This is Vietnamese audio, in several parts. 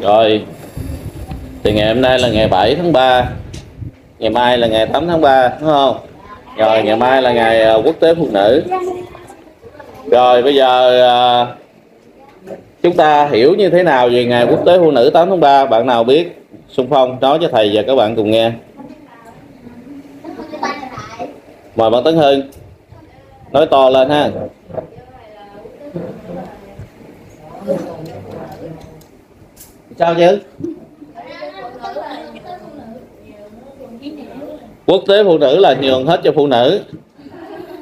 Rồi. Thì ngày hôm nay là ngày 7 tháng 3 Ngày mai là ngày 8 tháng 3 Đúng không? Rồi, ngày mai là ngày ờ, quốc tế phụ nữ. Rồi, bây giờ ờ, Chúng ta hiểu như thế nào về ngày quốc tế phụ nữ 8 tháng 3 Bạn nào biết? Xung phong, nói cho thầy và các bạn cùng nghe. Mời bạn Tấn Hưng. Nói to lên ha. Sao chứ? Quốc tế phụ nữ là nhường hết cho phụ nữ.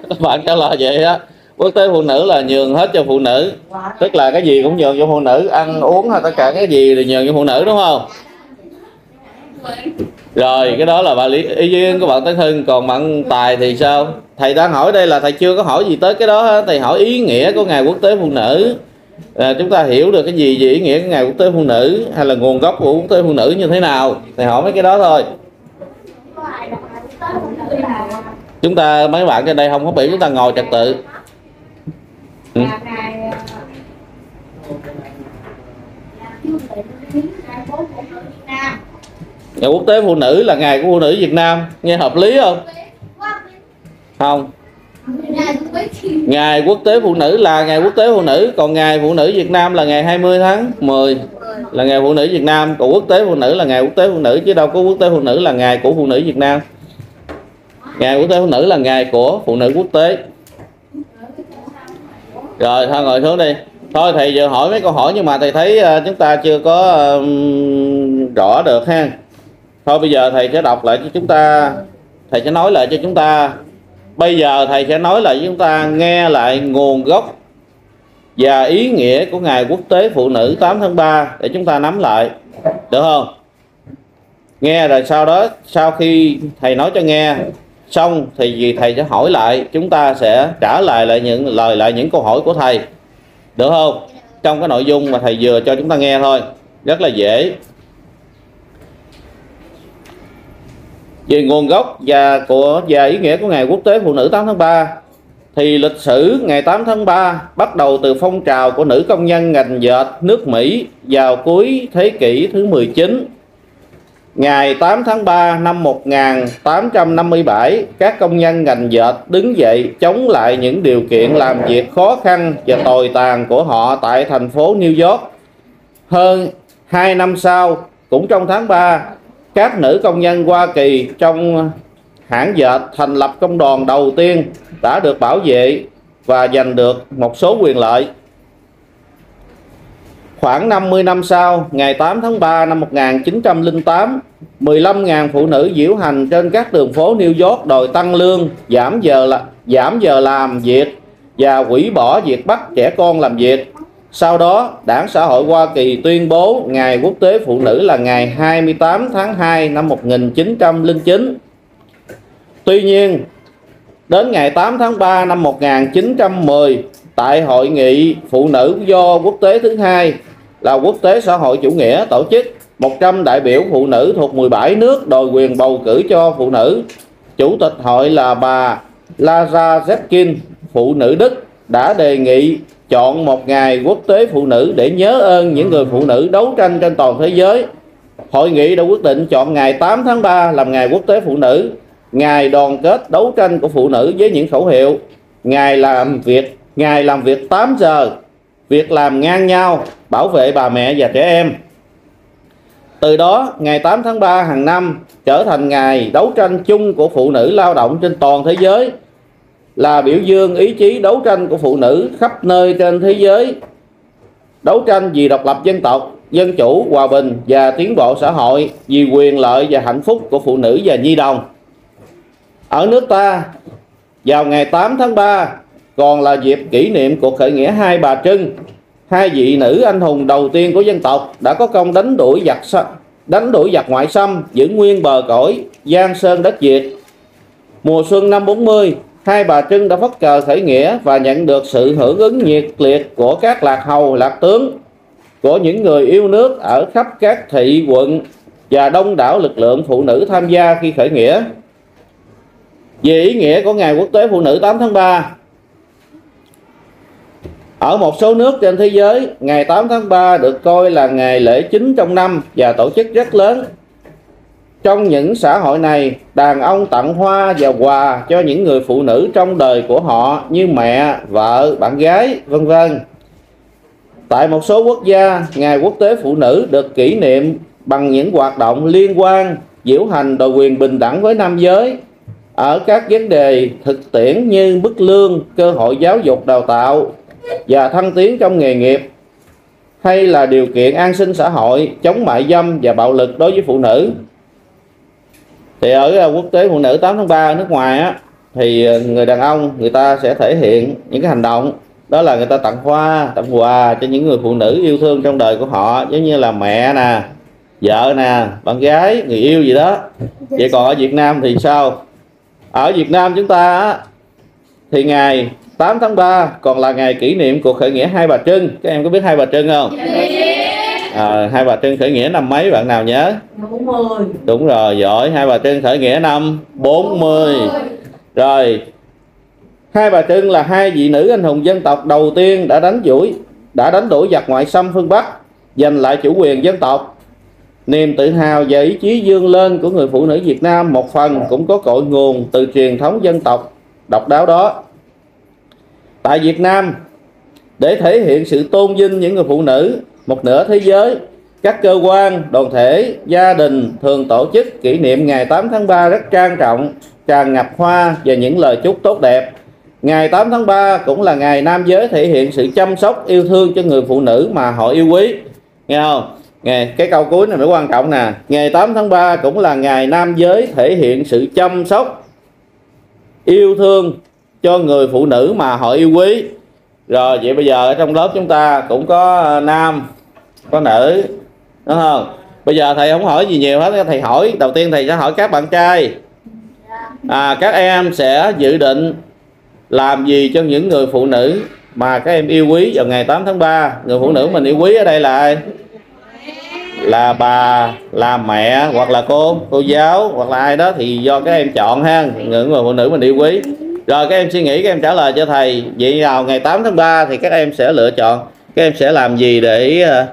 Các bạn trả lời vậy á. Quốc tế phụ nữ là nhường hết cho phụ nữ. Tức là cái gì cũng nhường cho phụ nữ. Ăn uống hay tất cả cái gì đều nhường cho phụ nữ, đúng không? Rồi, cái đó là bà lý, ý duyên của bạn Tấn Hưng. Còn bạn Tài thì sao? Thầy đang hỏi đây là thầy chưa có hỏi gì tới cái đó thầy hỏi ý nghĩa của ngày quốc tế phụ nữ à, chúng ta hiểu được cái gì về ý nghĩa của ngày quốc tế phụ nữ hay là nguồn gốc của quốc tế phụ nữ như thế nào? Thì hỏi mấy cái đó thôi. Chúng ta mấy bạn trên đây không có bị chúng ta ngồi trật tự. Ừ. ngày quốc tế phụ nữ là ngày của phụ nữ Việt Nam. Nghe hợp lý không? Không ngày quốc tế phụ nữ là ngày quốc tế phụ nữ còn ngày phụ nữ Việt Nam là ngày 20 tháng 10 là ngày phụ nữ Việt Nam còn quốc tế phụ nữ là ngày quốc tế phụ nữ chứ đâu có quốc tế phụ nữ là ngày của phụ nữ Việt Nam. Ngày quốc tế phụ nữ là ngày của phụ nữ quốc tế. Rồi thôi ngồi xuống đi. Thôi thầy giờ hỏi mấy câu hỏi nhưng mà thầy thấy ờ, chúng ta chưa có um, rõ được ha. Thôi bây giờ thầy sẽ đọc lại cho chúng ta thầy sẽ nói lại cho chúng ta bây giờ thầy sẽ nói lại chúng ta, nghe lại nguồn gốc và ý nghĩa của ngày quốc tế phụ nữ 8 tháng 3 để chúng ta nắm lại. Được không? Nghe rồi sau đó, sau khi thầy nói cho nghe, xong thì gì thầy sẽ hỏi lại, chúng ta sẽ trả lời lại những, lời lại những câu hỏi của thầy. Được không? Trong cái nội dung mà thầy vừa cho chúng ta nghe thôi. Rất là dễ. Về nguồn gốc và của và ý nghĩa của ngày quốc tế phụ nữ 8 tháng 3 thì lịch sử ngày 8 tháng 3 bắt đầu từ phong trào của nữ công nhân ngành dệt nước Mỹ vào cuối thế kỷ thứ 19. Ngày 8 tháng 3 năm 1857, các công nhân ngành dệt đứng dậy chống lại những điều kiện làm việc khó khăn và tồi tàn của họ tại thành phố New York. Hơn 2 năm sau, cũng trong tháng 3, các nữ công nhân Hoa Kỳ trong hãng dệt thành lập công đoàn đầu tiên đã được bảo vệ và giành được một số quyền lợi. Khoảng 50 năm sau, ngày 8 tháng 3 năm 1908, 15.000 phụ nữ diễu hành trên các đường phố New York đòi tăng lương, giảm giờ là giảm giờ làm việc và hủy bỏ việc bắt trẻ con làm việc. Sau đó, Đảng Xã hội Hoa Kỳ tuyên bố Ngày Quốc tế Phụ nữ là ngày 28 tháng 2 năm 1909. Tuy nhiên, đến ngày 8 tháng 3 năm 1910, tại Hội nghị Phụ nữ do quốc tế thứ hai là Quốc tế Xã hội Chủ nghĩa tổ chức 100 đại biểu phụ nữ thuộc 17 nước đòi quyền bầu cử cho phụ nữ. Chủ tịch hội là bà Lara Zetkin, phụ nữ Đức, đã đề nghị chọn một ngày quốc tế phụ nữ để nhớ ơn những người phụ nữ đấu tranh trên toàn thế giới. Hội nghị đã quyết định chọn ngày 8 tháng 3 làm ngày quốc tế phụ nữ, ngày đoàn kết đấu tranh của phụ nữ với những khẩu hiệu ngày làm việc ngày làm việc 8 giờ, việc làm ngang nhau, bảo vệ bà mẹ và trẻ em. Từ đó, ngày 8 tháng 3 hàng năm trở thành ngày đấu tranh chung của phụ nữ lao động trên toàn thế giới là biểu dương ý chí đấu tranh của phụ nữ khắp nơi trên thế giới. Đấu tranh vì độc lập dân tộc, dân chủ, hòa bình và tiến bộ xã hội vì quyền lợi và hạnh phúc của phụ nữ và nhi đồng. Ở nước ta, vào ngày 8 tháng 3 còn là dịp kỷ niệm cuộc khởi nghĩa hai bà trưng, hai vị nữ anh hùng đầu tiên của dân tộc đã có công đánh đuổi giặc đánh đuổi giặc ngoại xâm giữ nguyên bờ cõi giang sơn đất việt. Mùa xuân năm 40 hai bà Trưng đã phất cờ khởi nghĩa và nhận được sự hưởng ứng nhiệt liệt của các lạc hầu, lạc tướng, của những người yêu nước ở khắp các thị quận và đông đảo lực lượng phụ nữ tham gia khi khởi nghĩa. Về ý nghĩa của Ngày Quốc tế Phụ nữ 8 tháng 3, ở một số nước trên thế giới ngày 8 tháng 3 được coi là ngày lễ chính trong năm và tổ chức rất lớn trong những xã hội này, đàn ông tặng hoa và quà cho những người phụ nữ trong đời của họ như mẹ, vợ, bạn gái, vân vân. Tại một số quốc gia, ngày quốc tế phụ nữ được kỷ niệm bằng những hoạt động liên quan, diễu hành đòi quyền bình đẳng với nam giới. Ở các vấn đề thực tiễn như mức lương, cơ hội giáo dục, đào tạo và thăng tiến trong nghề nghiệp, hay là điều kiện an sinh xã hội, chống mại dâm và bạo lực đối với phụ nữ thì ở à, quốc tế phụ nữ 8 tháng 3 ở nước ngoài á thì à, người đàn ông người ta sẽ thể hiện những cái hành động. Đó là người ta tặng hoa tặng quà cho những người phụ nữ yêu thương trong đời của họ giống như là mẹ nè vợ nè bạn gái người yêu gì đó. Vậy còn ở Việt Nam thì sao? Ở Việt Nam chúng ta á, thì ngày 8 tháng 3 còn là ngày kỷ niệm cuộc khởi nghĩa Hai Bà Trưng. Các em có biết Hai Bà Trưng không? Dạ à, Hai Bà Trưng khởi nghĩa năm mấy bạn nào nhớ? 40 đúng rồi giỏi. Hai Bà Trưng khởi nghĩa năm 40 rồi Hai Bà Trưng là hai vị nữ anh hùng dân tộc đầu tiên đã đánh đuổi đã đánh đuổi giặc ngoại xâm phương Bắc giành lại chủ quyền dân tộc. Niềm tự hào và ý chí vươn lên của người phụ nữ Việt Nam một phần cũng có cội nguồn từ truyền thống dân tộc độc đáo đó. Tại Việt Nam để thể hiện sự tôn vinh những người phụ nữ một nửa thế giới, các cơ quan, đoàn thể, gia đình thường tổ chức kỷ niệm ngày 8 tháng 3 rất trang trọng, tràn ngập hoa và những lời chúc tốt đẹp. Ngày 8 tháng 3 cũng là ngày nam giới thể hiện sự chăm sóc, yêu thương cho người phụ nữ mà họ yêu quý. Nghe không? Nghe, cái câu cuối này mới quan trọng nè. Ngày 8 tháng 3 cũng là ngày nam giới thể hiện sự chăm sóc, yêu thương cho người phụ nữ mà họ yêu quý. Rồi, vậy bây giờ ở trong lớp chúng ta cũng có à, nam có nữ đúng không? Bây giờ thầy không hỏi gì nhiều hết thầy hỏi. Đầu tiên thầy sẽ hỏi các bạn trai. À, các em sẽ dự định làm gì cho những người phụ nữ mà các em yêu quý vào ngày 8 tháng 3 người phụ nữ mình yêu quý ở đây là ai? Là bà là mẹ hoặc là cô? Cô giáo hoặc là ai đó? Thì do các em chọn ha. Những người phụ nữ mình yêu quý. Rồi các em suy nghĩ các em trả lời cho thầy. Vậy vào ngày 8 tháng 3 thì các em sẽ lựa chọn. Các em sẽ làm gì để ờ,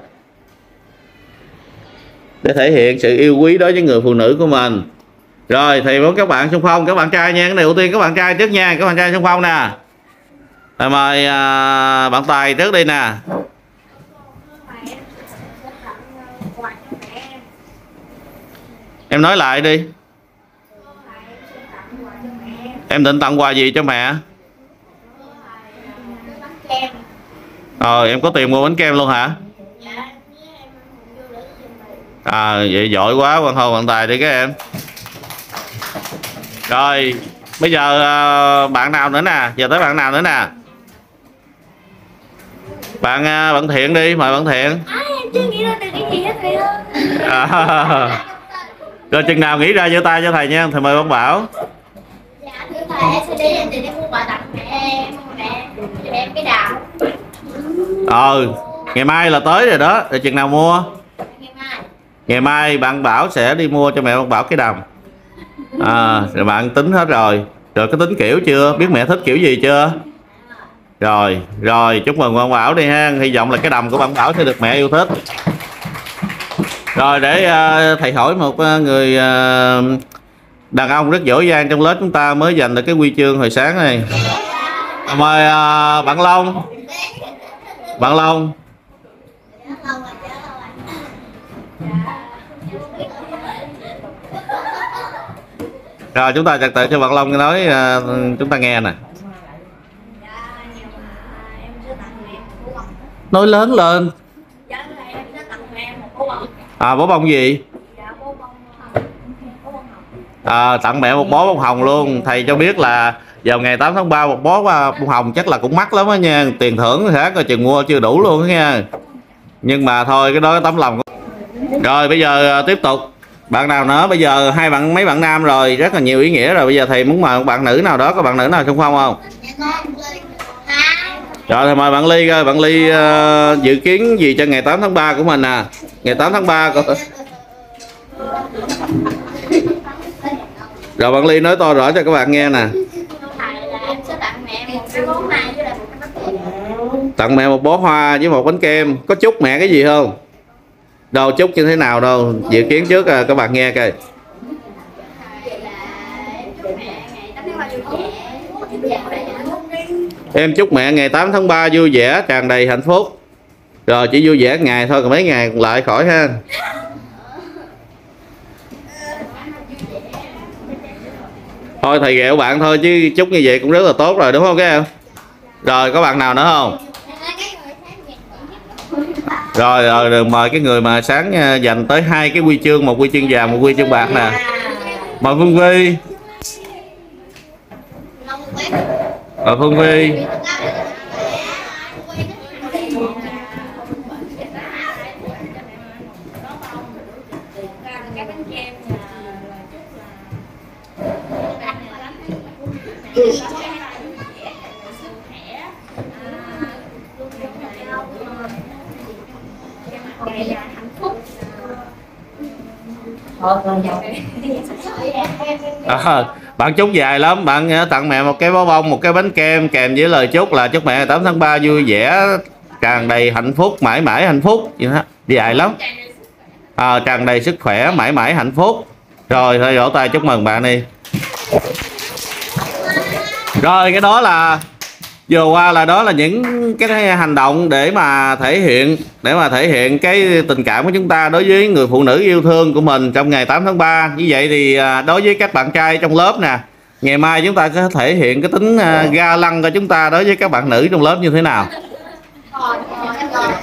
để thể hiện sự yêu quý đối với người phụ nữ của mình. Rồi thì muốn các bạn xung phong các bạn trai nha. Cái này ưu tiên các bạn trai trước nha các bạn trai xung phong nè. Rồi mời à, bạn tài trước đi nè. Em nói lại đi. Em định tặng quà gì cho mẹ? Rồi em có tiền mua bánh kem luôn hả? À vậy giỏi quá quan hô bạn tài đi các em. Rồi bây giờ à, bạn nào nữa nè? Giờ tới bạn nào nữa nè? Bạn à, bạn thiện đi mời bạn thiện. À, em chưa nghĩ ra được cái gì hết thầy ơi. À, rồi chừng nào nghĩ ra giơ tay cho thầy nha thầy mời bạn bảo. Dạ thưa thầy em sẽ đi em đi mua quà tặng mẹ em mẹ cho em cái đào. Ờ ngày mai là tới rồi đó rồi chừng nào mua ngày mai bạn bảo sẽ đi mua cho mẹ bạn bảo cái đầm. À rồi bạn tính hết rồi. Rồi có tính kiểu chưa? Biết mẹ thích kiểu gì chưa? Rồi rồi chúc mừng bạn bảo đi ha. Hy vọng là cái đầm của bạn bảo sẽ được mẹ yêu thích. Rồi để uh, thầy hỏi một uh, người uh, đàn ông rất giỏi giang trong lớp chúng ta mới giành được cái huy chương hồi sáng này. Mời uh, bạn long. Bạn long. Rồi chúng ta trật tự cho bạn long nói ờ, chúng ta nghe nè. Nói lớn lên. À bó bông gì? À, tặng mẹ một bó bông hồng luôn. Thầy cho biết là vào ngày 8 tháng 3 một bó à, bông hồng chắc là cũng mắc lắm á nha. Tiền thưởng khác coi chừng mua chưa đủ luôn á nha. Nhưng mà thôi cái đó tấm lòng rồi bây giờ à, tiếp tục bạn nào nữa bây giờ hai bạn mấy bạn nam rồi rất là nhiều ý nghĩa rồi. Bây giờ thầy muốn mời một bạn nữ nào đó có bạn nữ nào xung phong không? Dạ, rồi thì mời bạn ly coi bạn ly uh, dự kiến gì cho ngày 8 tháng 3 của mình à? Ngày 8 tháng 3 của rồi bạn ly nói to rõ cho các bạn nghe nè. Tặng mẹ một tặng mẹ một bó hoa với một bánh kem. Có chúc mẹ cái gì không? Đâu chúc như thế nào đâu. Dự kiến trước à, các bạn nghe coi. Em chúc mẹ ngày 8 tháng 3 vui vẻ tràn đầy hạnh phúc. Rồi chỉ vui vẻ ngày thôi còn mấy ngày còn lại khỏi ha. Thôi thầy ghẹo bạn thôi chứ chúc như vậy cũng rất là tốt rồi đúng không các em rồi có bạn nào nữa không? Rồi rồi được mời cái người mà sáng ờ, dành tới hai cái quy chương, một quy chương vàng, một quy chương bạc nè. Mời phương vi mời phương vi cái kem là hạnh phúc. Con nhau à, bạn chúc dài lắm. Bạn à, tặng mẹ một cái bó bông một cái bánh kem kèm với lời chúc là chúc mẹ 8 tháng 3 vui vẻ tràn đầy hạnh phúc mãi mãi hạnh phúc. Vậy đó. Dài lắm. À, tràn đầy sức khỏe mãi mãi hạnh phúc. Rồi thôi vỗ tay chúc mừng bạn đi. Rồi cái đó là vừa qua là đó là những cái hành động để mà thể hiện để mà thể hiện cái tình cảm của chúng ta đối với người phụ nữ yêu thương của mình trong ngày 8 tháng 3 như vậy thì à, đối với các bạn trai trong lớp nè ngày mai chúng ta sẽ thể hiện cái tính à, ga lăng của chúng ta đối với các bạn nữ trong lớp như thế nào?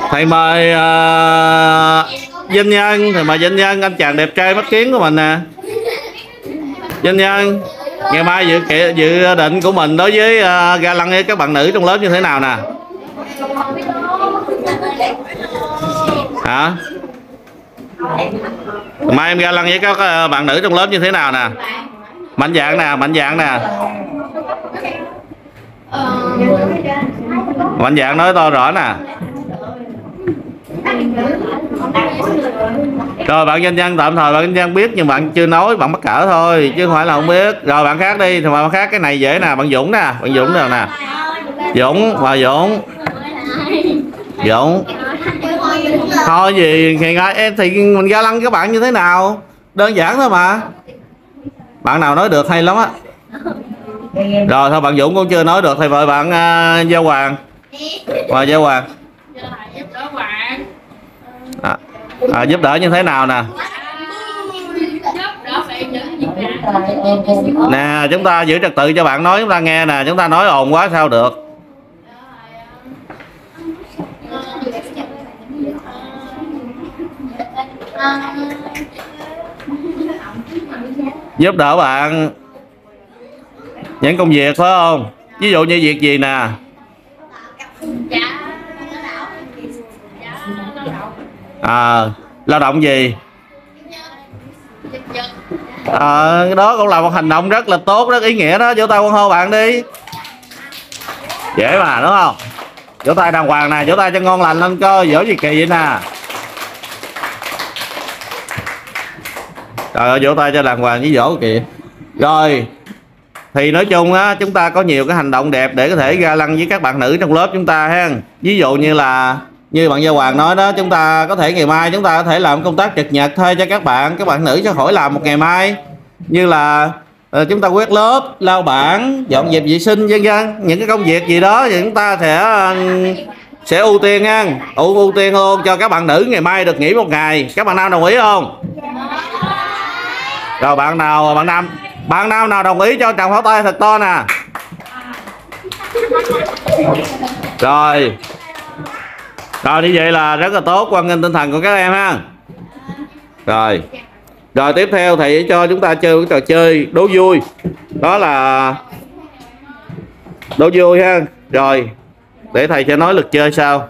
Thầy mời à, uh, danh nhân thầy mời danh nhân anh chàng đẹp trai mắt kiến của mình nè. Danh nhân ngày mai dự dự định của mình đối với uh, ga lăng với các bạn nữ trong lớp như thế nào nè? Hả? Mai em ga lăng với các à, bạn nữ trong lớp như thế nào nè? Mạnh dạng nè mạnh dạng nè. Mạnh dạng nói to rõ nè rồi bạn nhân nhân tạm thời bạn nhân nhân biết nhưng bạn chưa nói bạn mắc cỡ thôi chứ không phải là không biết. Rồi bạn khác đi thì bạn khác cái này dễ nè bạn dũng nè bạn dũng nè nè. Dũng và dũng. Dũng. Thôi gì thì em thì mình ga lăng các bạn như thế nào? Đơn giản thôi mà. Bạn nào nói được hay lắm á. Rồi thôi bạn dũng cũng chưa nói được thì mời bạn à, uh, giao hoàng. Và giao hoàng à, à, giúp đỡ như thế nào nè? Nè chúng ta giữ trật tự cho bạn nói chúng ta nghe nè chúng ta nói ồn quá sao được? Giúp đỡ bạn. Những công việc phải không? Ví dụ như việc gì nè? Dạ. À, lao động gì? À, đó cũng là một hành động rất là tốt rất ý nghĩa đó. Vỗ tay quân hô bạn đi. Dễ mà đúng không? Vỗ tay đàng hoàng nè vỗ tay cho ngon lành lên cơ dỗ gì kỳ vậy nè. Trời ơi vỗ tay cho đàng hoàng với dỗ kìa. Rồi thì nói chung á chúng ta có nhiều cái hành động đẹp để có thể ra lăng với các bạn nữ trong lớp chúng ta ha ví dụ như là như bạn Gia Hoàng nói đó, chúng ta có thể ngày mai chúng ta có thể làm công tác trực nhật thuê cho các bạn các bạn nữ sẽ khỏi làm một ngày mai. Như là ờ, chúng ta quét lớp lau bảng, dọn dẹp vệ sinh, vân vân. Những cái công việc gì đó thì chúng ta sẽ ờ, sẽ ưu tiên nha. Ưu ưu tiên luôn cho các bạn nữ ngày mai được nghỉ một ngày. Các bạn nam đồng ý không? Rồi, bạn nào, bạn nam bạn nam nào đồng ý cho chồng pháo tay thật to nè. Rồi rồi, như vậy là rất là tốt. Quan nghênh tinh thần của các em ha. Rồi. Rồi, tiếp theo thầy cho chúng ta chơi cái trò chơi đố vui. Đó là đố vui ha. Rồi, để thầy sẽ nói lực chơi sau.